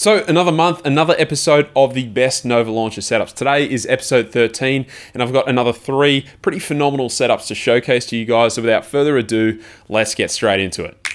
So, another month, another episode of the best Nova Launcher setups. Today is episode 13, and I've got another three pretty phenomenal setups to showcase to you guys. So, without further ado, let's get straight into it.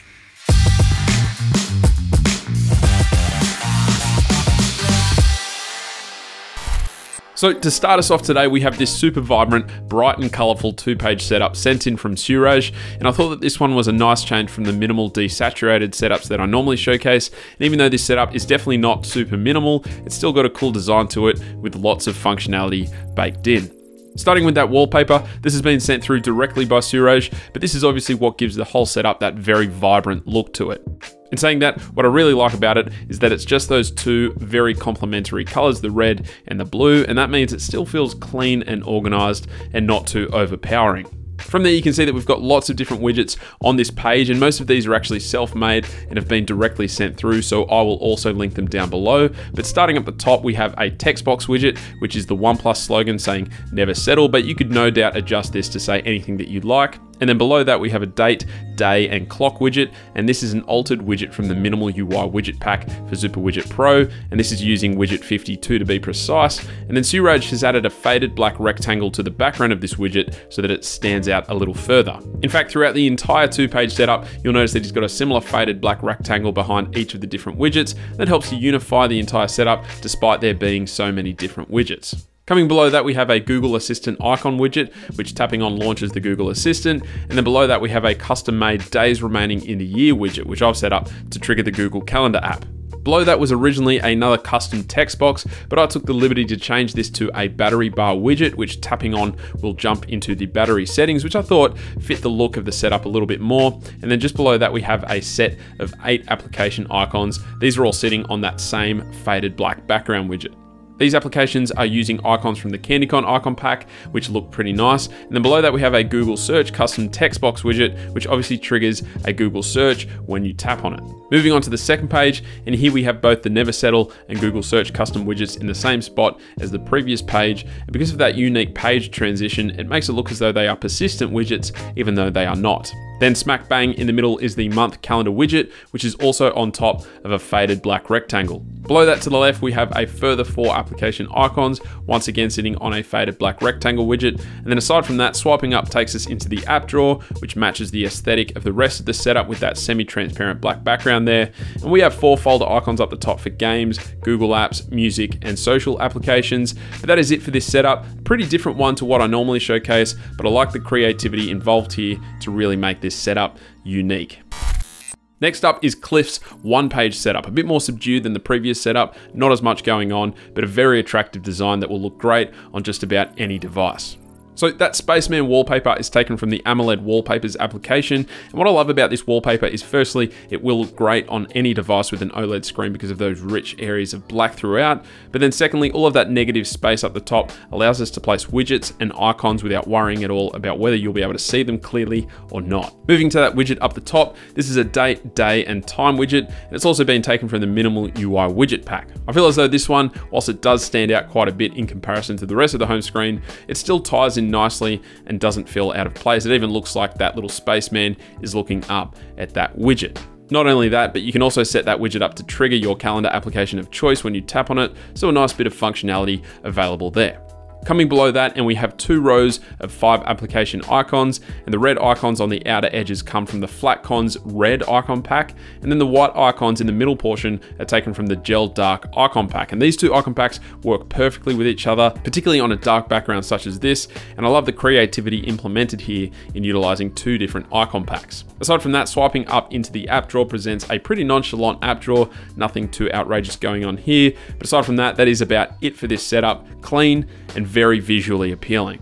So to start us off today, we have this super vibrant, bright and colorful two-page setup sent in from Suraj, and I thought that this one was a nice change from the minimal desaturated setups that I normally showcase. And even though this setup is definitely not super minimal, it's still got a cool design to it with lots of functionality baked in. Starting with that wallpaper, this has been sent through directly by Suraj, but this is obviously what gives the whole setup that very vibrant look to it. In saying that, what I really like about it is that it's just those two very complementary colors, the red and the blue, and that means it still feels clean and organized and not too overpowering. From there, you can see that we've got lots of different widgets on this page, and most of these are actually self-made and have been directly sent through, so I will also link them down below. But starting at the top, we have a text box widget, which is the OnePlus slogan saying never settle, but you could no doubt adjust this to say anything that you'd like. And then below that, we have a date, day, and clock widget. And this is an altered widget from the Minimal UI widget pack for Zooper Widget Pro. And this is using widget 52 to be precise. And then Suraj has added a faded black rectangle to the background of this widget so that it stands out a little further. In fact, throughout the entire two page setup, you'll notice that he's got a similar faded black rectangle behind each of the different widgets that helps to unify the entire setup despite there being so many different widgets. Coming below that, we have a Google Assistant icon widget, which tapping on launches the Google Assistant. And then below that, we have a custom made days remaining in the year widget, which I've set up to trigger the Google Calendar app. Below that was originally another custom text box, but I took the liberty to change this to a battery bar widget, which tapping on will jump into the battery settings, which I thought fit the look of the setup a little bit more. And then just below that, we have a set of eight application icons. These are all sitting on that same faded black background widget. These applications are using icons from the CandyCon icon pack, which look pretty nice. And then below that, we have a Google Search custom text box widget, which obviously triggers a Google Search when you tap on it. Moving on to the second page, and here we have both the Never Settle and Google Search custom widgets in the same spot as the previous page. And because of that unique page transition, it makes it look as though they are persistent widgets, even though they are not. Then smack bang in the middle is the month calendar widget, which is also on top of a faded black rectangle. Below that to the left, we have a further four application icons, once again sitting on a faded black rectangle widget. And then aside from that, swiping up takes us into the app drawer, which matches the aesthetic of the rest of the setup with that semi-transparent black background there. And we have four folder icons up the top for games, Google Apps, music, and social applications. But that is it for this setup. Pretty different one to what I normally showcase, but I like the creativity involved here to really make this setup unique. Next up is Cliff's one page setup, a bit more subdued than the previous setup, not as much going on, but a very attractive design that will look great on just about any device. So that Spaceman wallpaper is taken from the AMOLED Wallpapers application. And what I love about this wallpaper is firstly, it will look great on any device with an OLED screen because of those rich areas of black throughout. But then secondly, all of that negative space up the top allows us to place widgets and icons without worrying at all about whether you'll be able to see them clearly or not. Moving to that widget up the top, this is a date, day, and time widget. And it's also been taken from the Minimal UI widget pack. I feel as though this one, whilst it does stand out quite a bit in comparison to the rest of the home screen, it still ties in in nicely and doesn't feel out of place. It even looks like that little spaceman is looking up at that widget. Not only that, but you can also set that widget up to trigger your calendar application of choice when you tap on it, so a nice bit of functionality available there. Coming below that, and we have two rows of five application icons, and the red icons on the outer edges come from the Flatcons red icon pack, and then the white icons in the middle portion are taken from the Gel Dark icon pack. And these two icon packs work perfectly with each other, particularly on a dark background such as this, and I love the creativity implemented here in utilizing two different icon packs. Aside from that, swiping up into the app drawer presents a pretty nonchalant app drawer, nothing too outrageous going on here, but aside from that, that is about it for this setup. Clean and very visually appealing.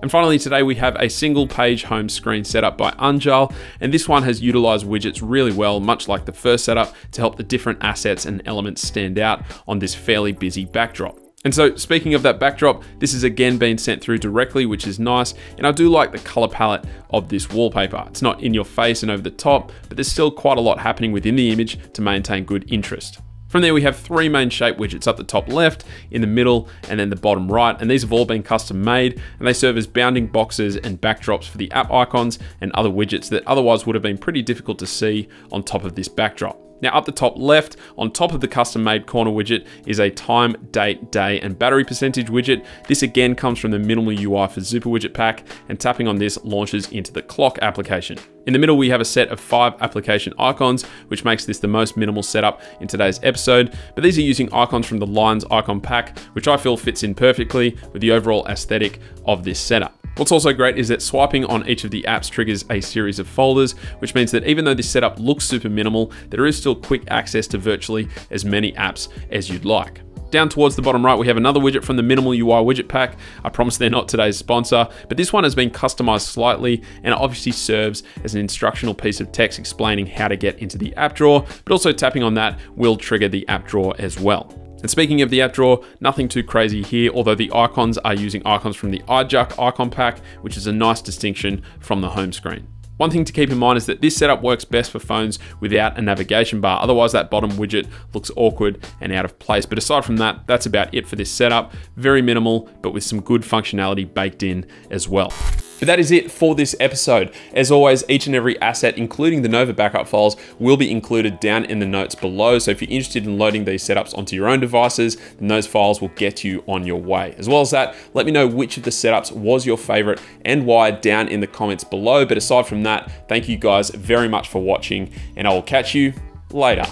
And finally today we have a single page home screen set up by Unjal and this one has utilized widgets really well much like the first setup to help the different assets and elements stand out on this fairly busy backdrop. And so speaking of that backdrop, this has again been sent through directly, which is nice. And I do like the color palette of this wallpaper. It's not in your face and over the top, but there's still quite a lot happening within the image to maintain good interest. From there, we have three main shape widgets up the top left, in the middle, and then the bottom right. And these have all been custom made and they serve as bounding boxes and backdrops for the app icons and other widgets that otherwise would have been pretty difficult to see on top of this backdrop. Now up the top left, on top of the custom made corner widget is a time, date, day, and battery percentage widget. This again comes from the minimal UI for Zooper widget pack, and tapping on this launches into the clock application. In the middle, we have a set of five application icons, which makes this the most minimal setup in today's episode. But these are using icons from the Lines icon pack, which I feel fits in perfectly with the overall aesthetic of this setup. What's also great is that swiping on each of the apps triggers a series of folders, which means that even though this setup looks super minimal, there is still quick access to virtually as many apps as you'd like. Down towards the bottom right, we have another widget from the Minimal UI widget pack. I promise they're not today's sponsor, but this one has been customized slightly and it obviously serves as an instructional piece of text explaining how to get into the app drawer, but also tapping on that will trigger the app drawer as well. And speaking of the app drawer, nothing too crazy here, although the icons are using icons from the iJuck icon pack, which is a nice distinction from the home screen. One thing to keep in mind is that this setup works best for phones without a navigation bar, otherwise that bottom widget looks awkward and out of place. But aside from that, that's about it for this setup. Very minimal, but with some good functionality baked in as well. But that is it for this episode. As always, each and every asset, including the Nova backup files, will be included down in the notes below. So if you're interested in loading these setups onto your own devices, then those files will get you on your way. As well as that, let me know which of the setups was your favorite and why down in the comments below. But aside from that, thank you guys very much for watching, and I will catch you later.